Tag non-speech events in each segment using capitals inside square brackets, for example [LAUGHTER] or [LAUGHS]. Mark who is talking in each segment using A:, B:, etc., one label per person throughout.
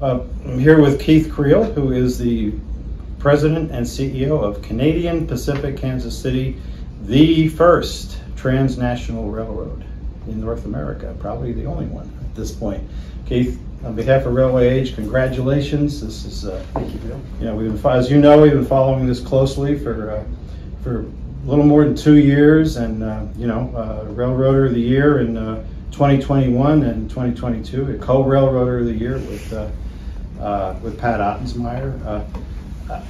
A: Uh, I'm here with Keith Creel, who is the President and CEO of Canadian Pacific Kansas City, the first transnational railroad in North America, probably the only one at this point. Keith, on behalf of Railway Age, congratulations. This is, uh,
B: Thank you, Bill.
A: you know, we've been, as you know, we've been following this closely for uh, for a little more than two years, and uh, you know, uh, Railroader of the Year in uh, 2021 and 2022, a co-Railroader of the Year with uh, with Pat Ottensmeyer. Uh, uh,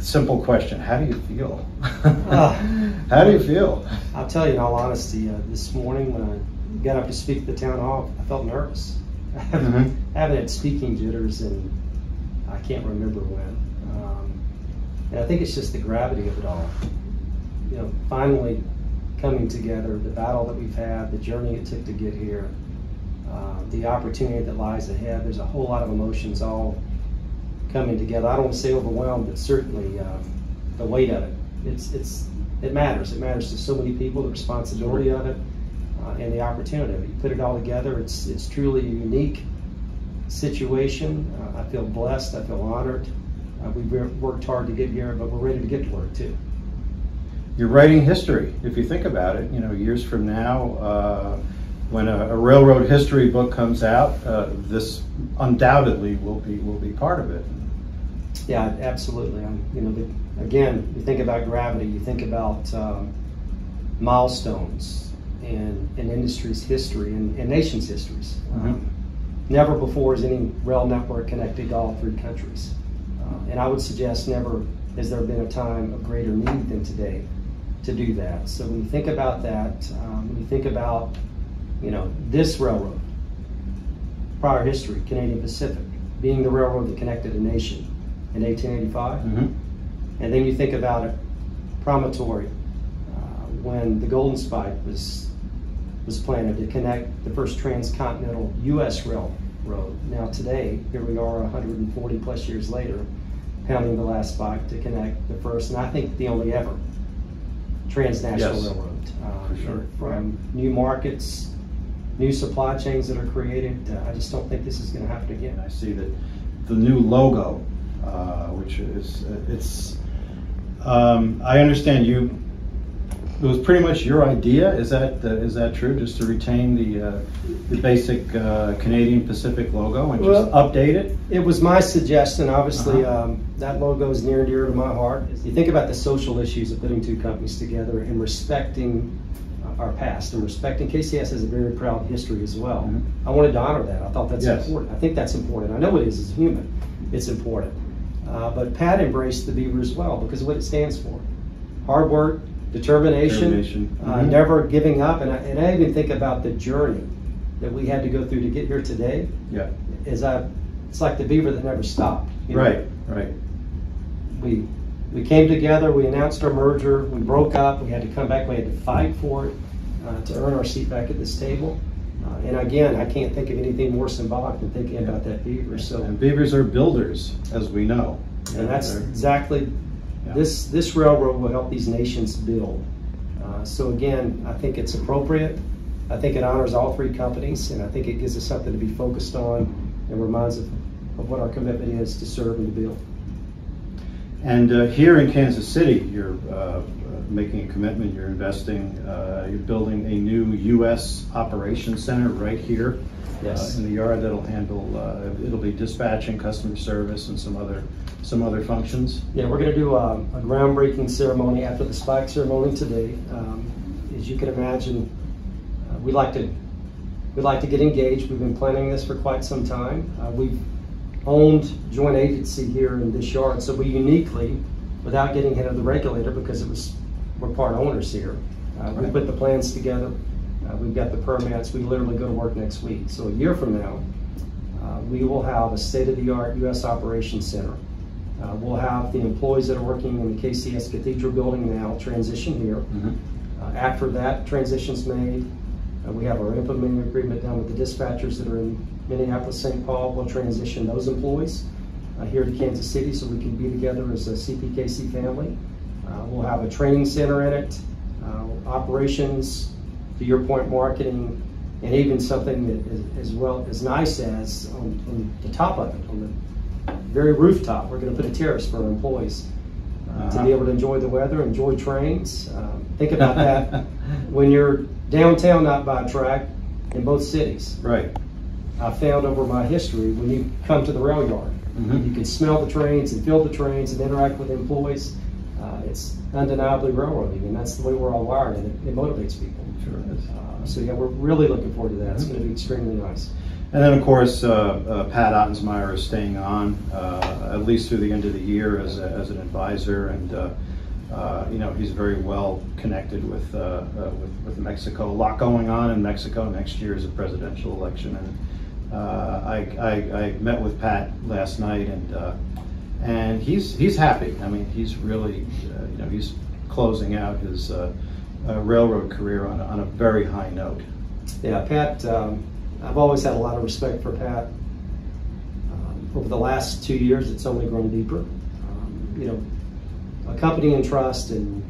A: simple question: How do you feel? [LAUGHS] How do you feel?
B: I'll tell you in all honesty, uh, this morning when I got up to speak at the town hall, I felt nervous. [LAUGHS]
A: Mhm.
B: I haven't had speaking jitters and I can't remember when. Um, and I think it's just the gravity of it all. You know, finally coming together, the battle that we've had, the journey it took to get here, uh, the opportunity that lies ahead. There's a whole lot of emotions all coming together. I don't want to say overwhelmed, but certainly um, the weight of it. It's it's it matters. It matters to so many people. The responsibility of it uh, and the opportunity of it. You put it all together. It's it's truly a unique situation. Uh, I feel blessed. I feel honored. Uh, we've worked hard to get here, but we're ready to get to work too.
A: You're writing history. If you think about it, you know, years from now, uh, when a, a railroad history book comes out, uh, this undoubtedly will be will be part of it.
B: Yeah, absolutely. Um, you know, the, again, you think about gravity. You think about um, milestones in in industry's history and, and nation's histories. Um, never before has any rail network connected all three countries, uh, and I would suggest never has there been a time of greater need than today to do that. So when you think about that, um, when you think about you know this railroad, prior history, Canadian Pacific, being the railroad that connected a nation in 1885.
A: Mhm.
B: And then you think about it, Promontory, uh, when the Golden Spike was was planted to connect the first transcontinental U.S. railroad. Now today, here we are 140 plus years later, pounding the last spike to connect the first, and I think the only ever, transnational
A: Yes,
B: railroad. Uh,
A: for sure.
B: From new markets, new supply chains that are created, uh, I just don't think this is going to happen again.
A: I see that the new logo, uh, which is it's. Um, I understand you. It was pretty much your idea. Is that uh, is that true? Just to retain the uh, the basic uh, Canadian Pacific logo and just update it.
B: It was my suggestion. Obviously,
A: Uh-huh.
B: um, that logo is near and dear to my heart. If you think about the social issues of putting two companies together and respecting uh, our past and respecting KCS has a very proud history as well.
A: Mhm.
B: I wanted to honor that. I thought that's
A: Yes.
B: important. I think that's important. I know it is as a human. It's important. Uh, but Pat embraced the Beaver as well because of what it stands for: hard work, determination,
A: Determination.
B: Uh,
A: Mhm.
B: never giving up. And I, and I even think about the journey that we had to go through to get here today
A: Yeah.
B: is I, it's like the beaver that never stopped. you know?
A: Right. Right.
B: We, we came together, we announced our merger, we broke up, we had to come back, we had to fight for it, uh, to earn our seat back at this table. Uh, and again, I can't think of anything more symbolic than thinking about that beaver, so.
A: And beavers are builders, as we know.
B: And that's
A: They're-
B: exactly,
A: Yeah.
B: this, this railroad will help these nations build. Uh, So again, I think it's appropriate. I think it honors all three companies, and I think it gives us something to be focused on and reminds us of what our commitment is to serve and to build.
A: And uh, here in Kansas City, you're uh, making a commitment, you're investing, uh, you're building a new U.S. operations center right here
B: Yes.
A: uh, in the yard that'll handle, uh, it'll be dispatching, customer service, and some other, some other functions.
B: Yeah, we're gonna do a, a groundbreaking ceremony after the spike ceremony today. Um, as you can imagine, uh, we like to we like to get engaged. We've been planning this for quite some time. Uh, we've owned joint agency here in this yard, so we uniquely, without getting hit of the regulator, because it was we're part owners here. Uh, we put the plans together. Uh, we've got the permits. We literally go to work next week. So a year from now, uh, we will have a state-of-the-art U.S. operations center. Uh, we'll have the employees that are working in the KCS Cathedral building now transition here.
A: Mhm.
B: Uh, after that transition's made, uh, we have our implementing agreement done with the dispatchers that are in Minneapolis, St. Paul. We'll transition those employees here to Kansas City so we can be together as a CPKC family. Uh, we'll have a training center in it, uh, operations, to your point, marketing, and even something that is as well as nice as on, on the top of it, on the very rooftop, we're going to put a terrace for our employees uh, to
A: Uh-huh.
B: be able to enjoy the weather, enjoy trains. Um, think about that [LAUGHS] when you're downtown, not by track, in both cities.
A: Right.
B: I found over my history, when you come to the rail yard,
A: Mhm.
B: you can smell the trains and feel the trains and interact with employees. Uh, it's undeniably railroading, and that's the way we're all wired, and it, it motivates people.
A: Sure.
B: Uh, so yeah, we're really looking forward to that. It's going to be extremely nice.
A: And then, of course, uh, uh, Pat Ottensmeyer is staying on uh, at least through the end of the year as, a, as an advisor, and uh, uh, you know he's very well connected with, uh, uh, with with Mexico. A lot going on in Mexico. Next year is a presidential election, and uh, I, I, I met with Pat last night, and uh, and he's he's happy. I mean, he's really uh, you know he's closing out his uh, uh, railroad career on a, on a very high note.
B: Yeah, Pat, um, I've always had a lot of respect for Pat. Um, over the last two years, it's only grown deeper. Um, you know, a company in trust and,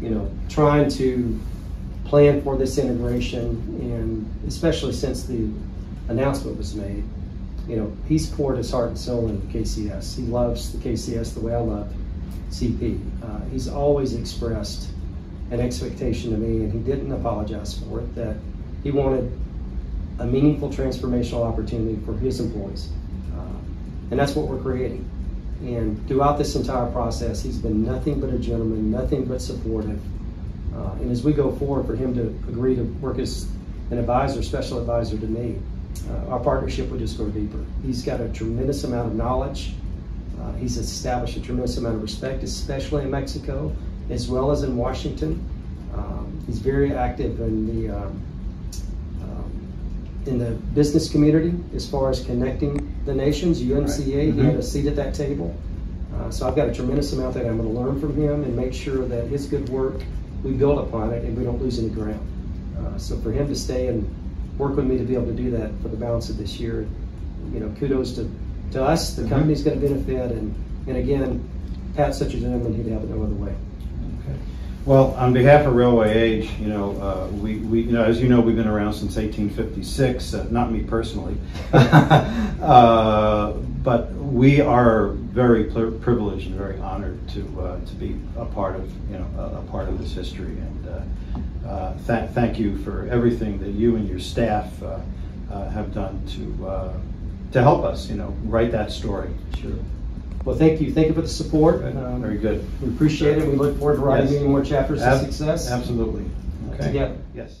B: you know, trying to plan for this integration, and especially since the announcement was made, you know, he's poured his heart and soul into the KCS. He loves the KCS the way I love CP. Uh, he's always expressed an expectation to me, and he didn't apologize for it, that he wanted a meaningful transformational opportunity for his employees. Uh, and that's what we're creating. And throughout this entire process, he's been nothing but a gentleman, nothing but supportive. Uh, and as we go forward, for him to agree to work as an advisor, special advisor to me, uh, our partnership will just grow deeper. He's got a tremendous amount of knowledge. Uh, he's established a tremendous amount of respect, especially in Mexico, as well as in Washington. Um, he's very active in the um, um, in the business community as far as connecting the nations. USMCA, he
A: Mhm.
B: had a seat at that table. Uh, so I've got a tremendous amount that I'm going to learn from him and make sure that his good work we build upon it and we don't lose any ground. Uh, so for him to stay and work with me to be able to do that for the balance of this year, you know, kudos to, to us. The
A: Mhm.
B: company's going to benefit, and and again, Pat's such a gentleman; he'd have it no other way.
A: Well, on behalf of Railway Age, you know, uh, we, we, you know, as you know, we've been around since 1856. Uh, not me personally, [LAUGHS] uh, but we are very privileged and very honored to uh, to be a part of, you know, a, a part of this history. And uh, uh, th- thank you for everything that you and your staff have done to to help us, you know, write that story.
B: Sure. Well, thank you. Thank you for the support.
A: Good.
B: Um,
A: Very good.
B: We appreciate it. We look forward to writing
A: Yes.
B: many more chapters
A: Ab-
B: of success
A: Absolutely. Okay.
B: together.
A: Yes.